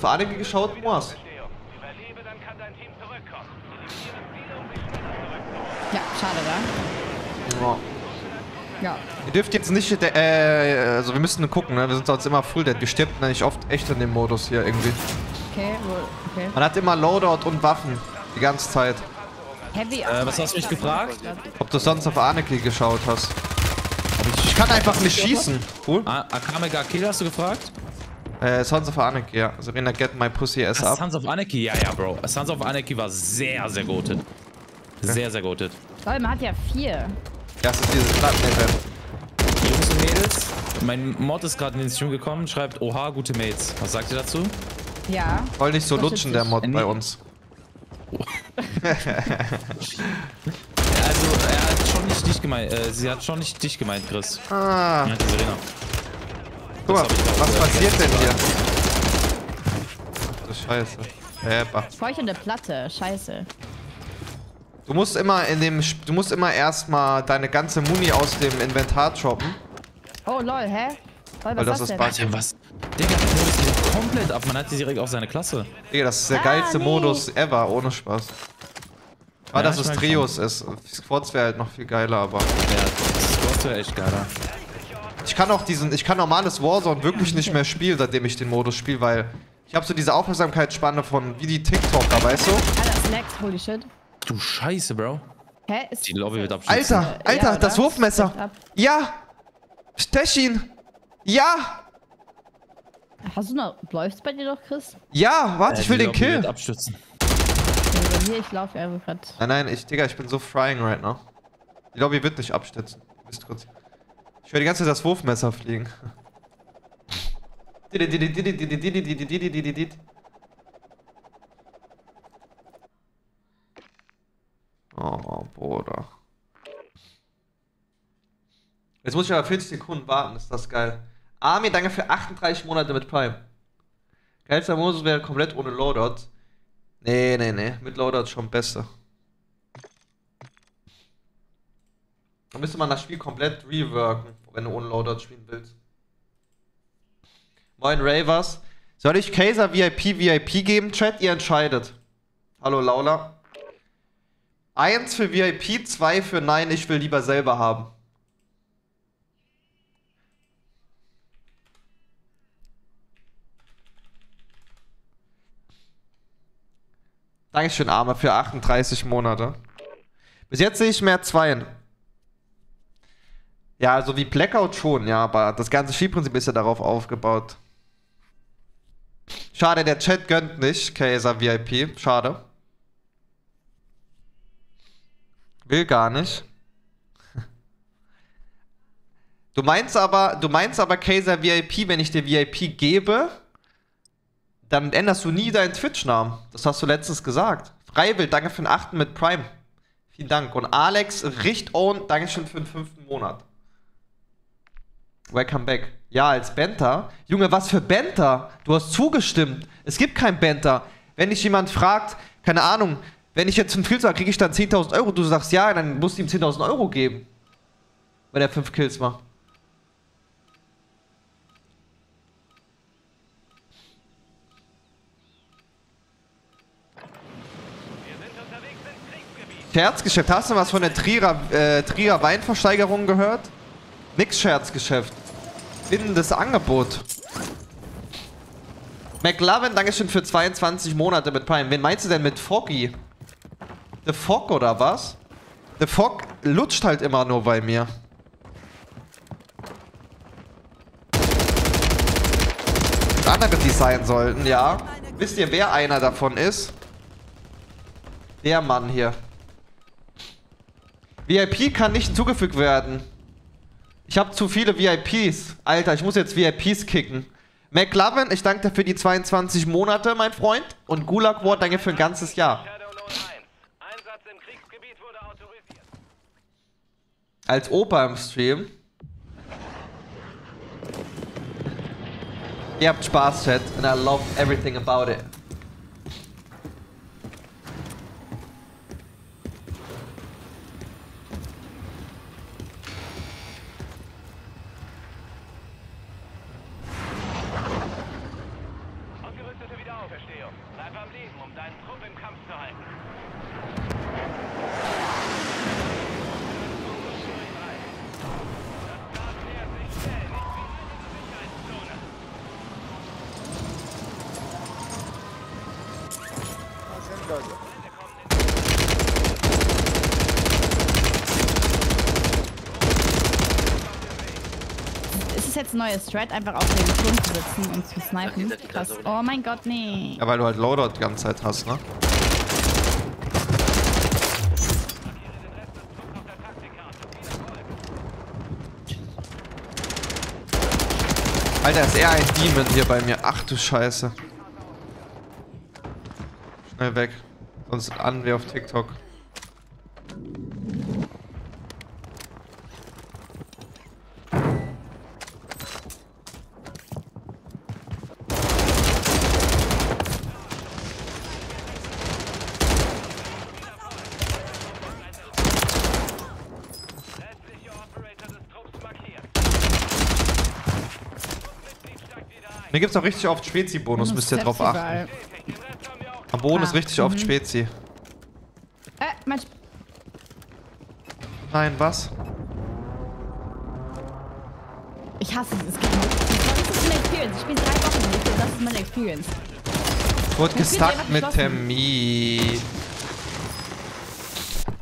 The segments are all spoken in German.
Für Anike geschaut, Moas. Ja, schade, wa? Ja. Ja. Ihr dürft jetzt nicht, äh, also wir müssen gucken, ne? Wir sind sonst immer Full Dead. Wir stirben nämlich oft echt in dem Modus hier irgendwie. Okay, wohl, okay. Man hat immer Loadout und Waffen. Die ganze Zeit. Heavy. Äh, was hast du mich gefragt? Ob du sonst auf Anike geschaut hast. Ich kann einfach nicht schießen. Cool. Ah, Akamega Kill hast du gefragt? Äh, Sons of Anarchy, ja. Serena, get my pussy ass Ah, up. Sons of Anarchy, ja, ja, Bro. Sons of Anarchy war sehr, sehr goated. Sehr, sehr goated. Lol, man hat ja vier. Das ist dieses Plattenevent. Jungs und Mädels, mein Mod ist gerade in den Stream gekommen, schreibt, oha, gute Mates. Was sagt ihr dazu? Ja. Voll nicht so lutschen, der Mod Nee. bei uns. Also, er hat schon nicht dich gemeint, äh, sie hat schon nicht dich gemeint, Chris. Ah, Ja, die Serena. Guck mal, was passiert denn hier? Du Scheiße. Äpper. Feuchtende Platte. Scheiße. Du musst immer in dem, Sp- du musst immer erstmal deine ganze Muni aus dem Inventar droppen. Oh, lol, hä? Lol, was Weil das ist ist denn? Alter, was? Digga, der Modus geht komplett ab. Man hat direkt auf seine Klasse. Digga, das ist der Ah, geilste nee. Modus ever, ohne Spaß. Aber Ja, dass es Trios ist. Squads wäre halt noch viel geiler, aber. Ja, das wäre echt geiler. Ich kann auch diesen, ich kann normales Warzone wirklich nicht mehr spielen, seitdem ich den Modus spiele, weil ich habe so diese Aufmerksamkeitsspanne von wie die TikToker, weißt du? Alter, Snacks, holy shit. Du Scheiße, Bro. Hä? Ist Die Lobby wird abschließen. Alter, Alter, ja, das? Wurfmesser. Ja! Stech ihn! Ja! Hast du noch. Läuft's bei dir noch, Chris? Ja, warte, Äh, ich will die den Lobby wird Kill. abstürzen. Also mir, ich laufe einfach grad. Nein, nein, ich, Digga, ich bin so frying right now. Die Lobby wird nicht abstürzen. Wisst kurz. Ich höre die ganze Zeit das Wurfmesser fliegen. Oh, Bruder. Jetzt muss ich aber 40 Sekunden warten, ist das geil. Armin, danke für 38 Monate mit Prime. Geilster Modus wäre komplett ohne Loadout. Nee, nee, nee. Mit Loadout schon besser. Dann müsste man das Spiel komplett reworken, wenn du ohne Loadout spielen willst. Moin Ravers. Soll ich Kaiser VIP VIP geben? Chat, ihr entscheidet. Hallo Laula. Eins für VIP, zwei für Nein, ich will lieber selber haben. Dankeschön, Arme, für 38 Monate. Bis jetzt sehe ich mehr Zweien. Ja, also wie Blackout schon, ja, aber das ganze Spielprinzip ist ja darauf aufgebaut. Schade, der Chat gönnt nicht, Kaiser VIP. Schade. Will gar nicht. Du meinst aber, du meinst aber Kaiser VIP, wenn ich dir VIP gebe, dann änderst du nie deinen Twitch-Namen. Das hast du letztens gesagt. Freiwild, danke für den achten mit Prime. Vielen Dank. Und Alex Richtown, Dankeschön für den fünften Monat. Welcome back. Ja, als Benter. Junge, was für Benter? Du hast zugestimmt. Es gibt kein Benter. Wenn dich jemand fragt, keine Ahnung, wenn ich jetzt einen Kill sage, kriege ich dann 10.000 Euro. Du sagst ja, dann musst du ihm 10.000 Euro geben. Wenn er 5 Kills macht. Scherzgeschäft. Hast du was von der Trierer, äh, Trierer Weinversteigerung gehört? Nix Scherzgeschäft. Binnendes Angebot. McLovin, Dankeschön für 22 Monate mit Prime. Wen meinst du denn mit Foggy? The Fog oder was? The Fog lutscht halt immer nur bei mir. Andere, die sein sollten, ja. Wisst ihr, wer einer davon ist? Der Mann hier. VIP kann nicht hinzugefügt werden. Ich habe zu viele VIPs. Alter, ich muss jetzt VIPs kicken. McLovin, ich danke dir für die 22 Monate, mein Freund. Und Gulag War, danke für ein ganzes Jahr. Shadow Zone 1. Einsatz im Kriegsgebiet wurde autorisiert. Als Opa im Stream. Ihr habt Spaß, Chat. And I love everything about it. Ausgerüstete Wiederauferstehung. Bleib am Leben, um deinen Trupp im Kampf zu halten. Das Gas nähert sich schnell, nicht wie eine Sicherheitszone. Ist es jetzt ein neues Strat, einfach auf dem Turm zu sitzen und zu snipen? Krass. Oh mein Gott, nee. Ja, weil du halt Loadout die ganze Zeit hast, ne? Alter, ist eher ein Demon hier bei mir. Ach du Scheiße. Schnell weg. Sonst an wie auf TikTok. Ein. Mir gibt's auch richtig oft Spezi-Bonus, müsst ihr drauf achten. Boden Ah, ist richtig oft Spezi. Äh, mein Sp Nein, was? ich hasse dieses Game. Das ist meine Experience. Ich spiele drei Wochen nicht das ist meine Experience. Wurde gestuckt mit. Termin.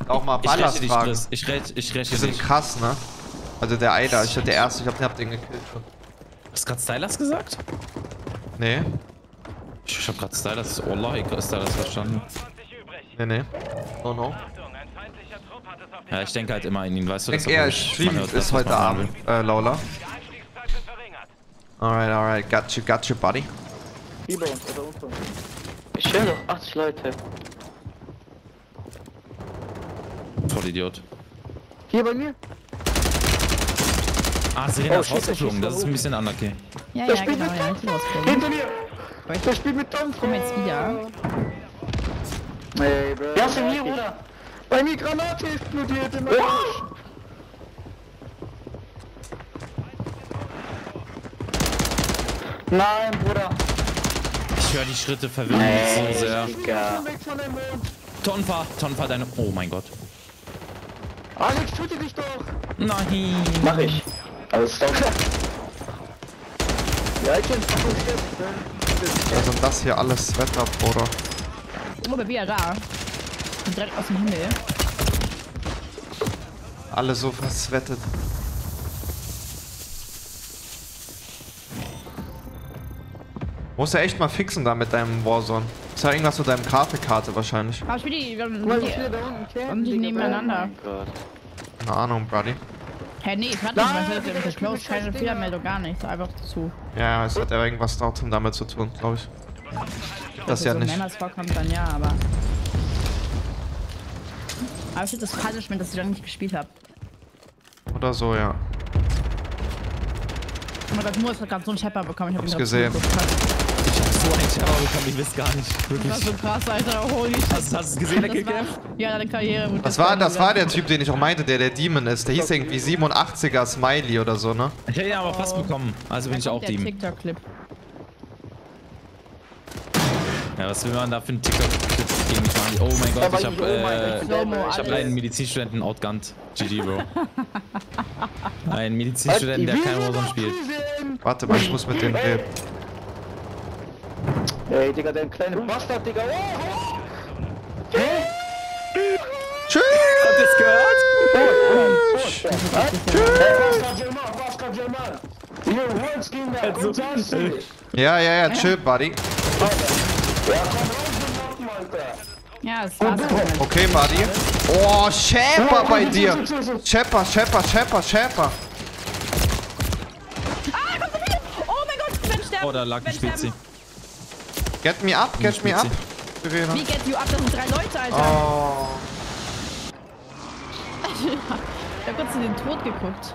Auch mal Ich Ballers dich, fragen. Ich räche, ich räche Die sind dich. krass, ne? Also der Eider, ich hatte der erste, ich hab, hab den gekillt schon. Hast du gerade Stylers gesagt? Nee, Ich, ich hab gerade Stylers, oh like, Stylers verstanden. 20 übrig. nee, nee. Oh no. Ja, ich denke halt immer an ihn, weißt du? Ich denke eher, hab ich- Stream man hört, ist was heute Abend, äh, Lola. Die Einstiegszeit wird verringert. Alright, alright, got you, got you, buddy. Über uns oder unter uns. Ich höre doch 80 Leute. Voll Idiot. Hier bei mir. Ah, Serena Oh, ist rausgeflogen, das ist ein bisschen unlucky. Ja, Der ja, spielt genau, ja. Ich rausfliegen. Hinter mir. Der spielt mit Tom. Komm jetzt wieder. Ey, Bro. Ja, von mir, Bruder. Bei mir Granate explodiert im Arsch. Nein, Bruder. Ich höre die Schritte verwirren mich so sehr. Tonfa, Tonfa, deine. Oh mein Gott. Alex, töte dich doch. Nein. Mach ich. Alles stopp. Ja, ich bin fucking Also das hier alles Wetter, Bruder. Oh, bei wieder da. Direkt aus dem Himmel. Alle so verswettet. Musst du echt mal fixen da mit deinem Warzone. Ist ja irgendwas mit deinem Grafikkarte wahrscheinlich. Aber ich will die. Wir haben die und die nebeneinander. Oh. Keine Ahnung, Buddy. Hä, nee, ich hatte Nein, nicht. Digga, Ich close keine. Fehlermeldung, gar nichts. Einfach zu. Ja, es hat ja irgendwas trotzdem damit zu tun, glaube ich. Das ja so nicht. Wenn es vorkommt, dann ja, aber. Aber ich finde das Punishment, dass ich lange nicht gespielt habe. Oder so, ja. Oh mein Gott, Moos hat gerade so einen Shepard bekommen. Ich hab Hab's ihn gesehen. Hab so einen Terror bekommen, ich weiß gar nicht. Das Wirklich. war so krass, Alter. Holy shit. Hast, hast du es gesehen, der Das war, Killcam? ja, deine Karriere. Das war, das war der Typ, den ich auch meinte, der der Demon ist. Der hieß irgendwie 87er Smiley oder so, ne? Ich hätte ihn aber fast bekommen. Also bin ich auch Team. TikTok-Clip. Ja, was will man da für einen TikTok-Clip gegen mich machen? Oh mein Gott, ich hab, oh äh, ich hab einen Medizinstudenten outgunned. GG, Bro. Ein Medizinstudenten, der kein Warzone spielt. Warte mal, ich muss mit denen reden. Ey, Digga, der kleine Bastard, Digga. Oh, Tschüss! Habt ihr's gehört? Fantastisch. Ja, ja, ja, chill, Buddy. Ja, komm raus und machen, Alter. Ja, es war's. Okay, Buddy. Oh, Shepper bei dir. Shepper, Shepper, Shepper, Shepper. Oh mein Gott, ich sterben. Oh, da lag ein. Spezi. Get me up, get me up. Verena. Wie get you up? Das sind drei Leute, Alter. Oh. Ich hab kurz in den Tod geguckt.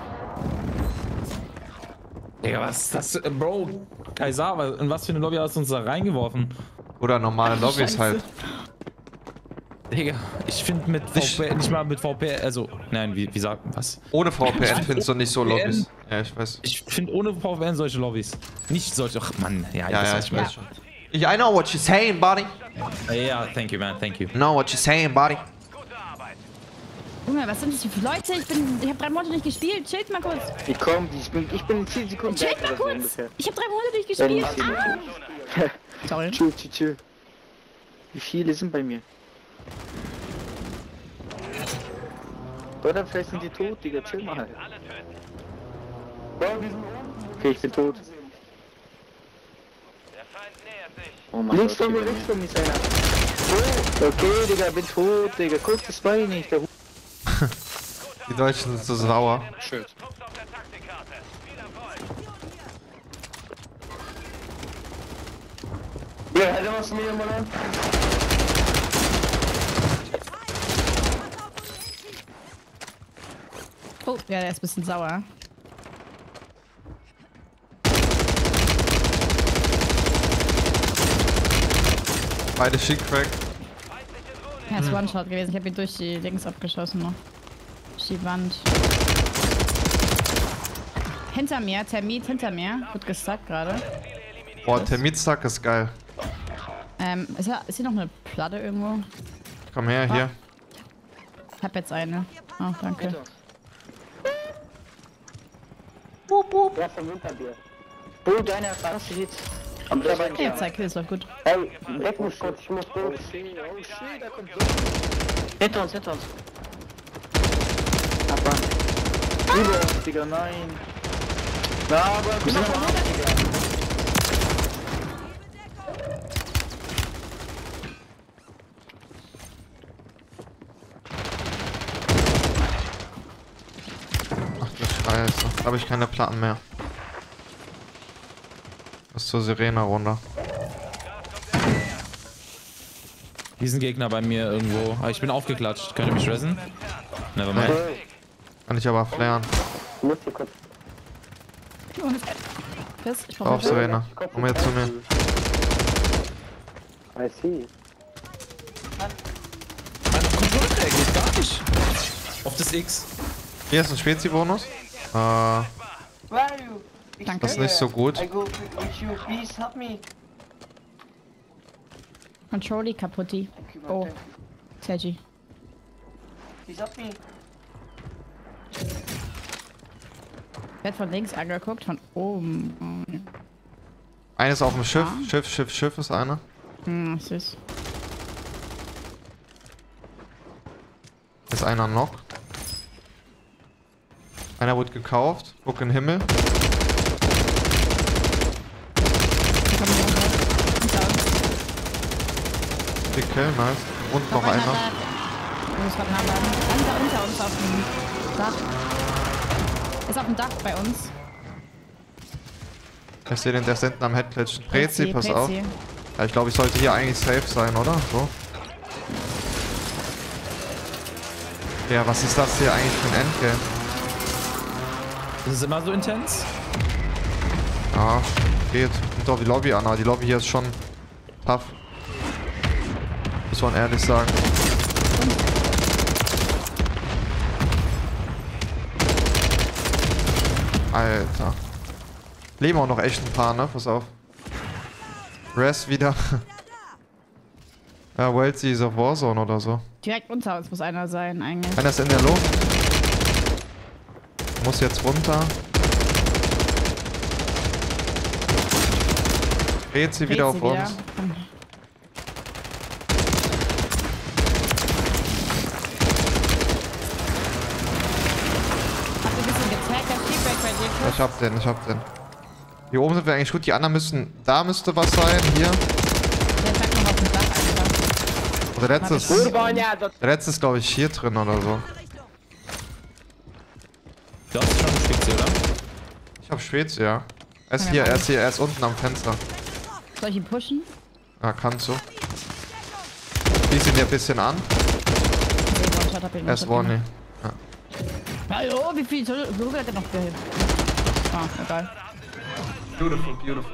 Digga, was ist das? äh, Bro, Kaisar, was- in was für eine Lobby hast du uns da reingeworfen? Oder normale Lobbys Scheiße. halt. Digga, ich finde mit Ich- VPN, nicht mal mit VPN, also, nein, wie, wie sagt man was? Ohne VPN findest du nicht so Lobbys. Ja, ich weiß. Ich finde ohne VPN solche Lobbys. Nicht solche, ach Mann, ja, Ja, weiß, ja, ich weiß schon. I know what you're saying, buddy. Ja, yeah, thank you, man, thank you. know what you're saying, buddy. Junge, was sind das für Leute? Ich bin, ich habe drei Monate nicht gespielt. Chillt mal kurz. Ich komm, ich bin, ich bin in 10 Sekunden Chillt mal kurz. Ich habe drei Monate nicht gespielt. Ah. Sorry. Chill, chill, chill. Wie viele sind bei mir? Oder vielleicht sind die tot, Digga, chill mal. Okay, ich bin tot. Oh mein links von mir, links von mir ist einer. Oh, okay, Digga, bin tot, Digga. Guck das Bein nicht. Die Deutschen sind so sauer. Erfolg. Ja, hätte was mir mal Oh, ja, der ist ein bisschen sauer. Beide schick crack. Er Hm. ist One-Shot gewesen. Ich habe ihn durch die Links abgeschossen noch. Durch die Wand. Hinter mir, Termit hinter mir. Gut gesackt gerade. Boah, Termitstack ist geil. Ähm, ist, da, ist hier noch eine Platte irgendwo? Komm her, hier. Ich hab jetzt eine. Oh, danke. Ja, von Winterbier. Wo deine Erfahrung steht? Am Bein. Hey, zwei Kills, läuft gut. Ey, weg muss kurz, ich muss durch. Oh shit, da kommt so. Hinter uns, hinter uns. Abwand. Über uns, Digga, nein. Na, aber gut. Ach du Scheiße. Da habe ich keine Platten mehr. Bis zur Sirene runter. Diesen Gegner bei mir irgendwo. Ah, ich bin aufgeklatscht. Könnt ihr mich resen? Nevermind. Kann ich aber flaren. Ich muss hier kurz. Piss, ich Auf Sirene. Komm jetzt zu mir. I see. Controller geht gar nicht. Auf das X. Hier ist ein Spezi-Bonus. Äh? Danke. das ist nicht so gut. I go with you. Please help me. Controlli kaputti. Oh. Sergi. Please help me. Werd von links angeguckt, von oben. Eines auf dem Schiff. Schiff, Schiff, Schiff ist einer. Hm, süß. Ist einer noch. Einer wurde gekauft. Guck in den Himmel. Da kommen die runter. Hinter uns. Big Kill, nice. Und noch einer einer. da. Grad nah bleiben. Unter, unter uns auf dem Dach. Ist auf dem Dach bei uns. Ich sehe den, der ist hinten am Headglitchen. Prezi, pass auf. Prezi. Ja, ich glaube, ich sollte hier eigentlich safe sein, oder? So. Ja, was ist das hier eigentlich für ein Endgame? Das ist immer so intens. Ja, geht. Nimmt doch die Lobby an, aber die Lobby hier ist schon tough. Muss man ehrlich sagen. Alter. Leben auch noch echt ein paar, ne? Pass auf. Res wieder. ja, Welty ist auf Warzone oder so. Direkt unter uns muss einer sein, eigentlich. Einer ist in der Luft. Muss jetzt runter. Dreht sie wieder Dreht auf sie uns. Habt ihr ein bisschen getaggt? Der Feedback bei dir, Chris? Ich hab den, ich hab den. Hier oben sind wir eigentlich gut. Die anderen müssen. Da müsste was sein. Hier. Der taggt noch auf dem Dach einfach. Und der letzte ist. Der letzte ist, glaube ich, hier drin oder so. Du hast schon Spitze, oder? Ich hab Schweze, ja. Er ist hier, er ist hier, er ist unten am Fenster. Soll ich ihn pushen? Ja, kannst du. Schieß ihn dir ein bisschen an. Er ist Warney. Hallo, wie viel Würfel hat er noch gehit? Ah, egal. Beautiful, beautiful.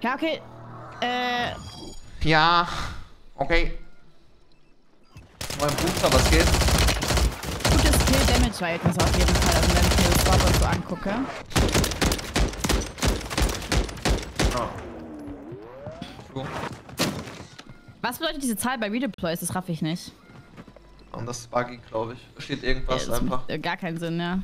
Ja, okay. Äh, Ja. Okay. Mein Booster, was geht? gutes Kill-Damage-Verhältnis auf jeden Fall, also wenn ich mir das Squad so angucke. Ja. Was bedeutet diese Zahl bei Redeploys? Das raff ich nicht. Und das ist buggy, glaube ich. Da steht irgendwas das einfach. macht äh, gar keinen Sinn, ja.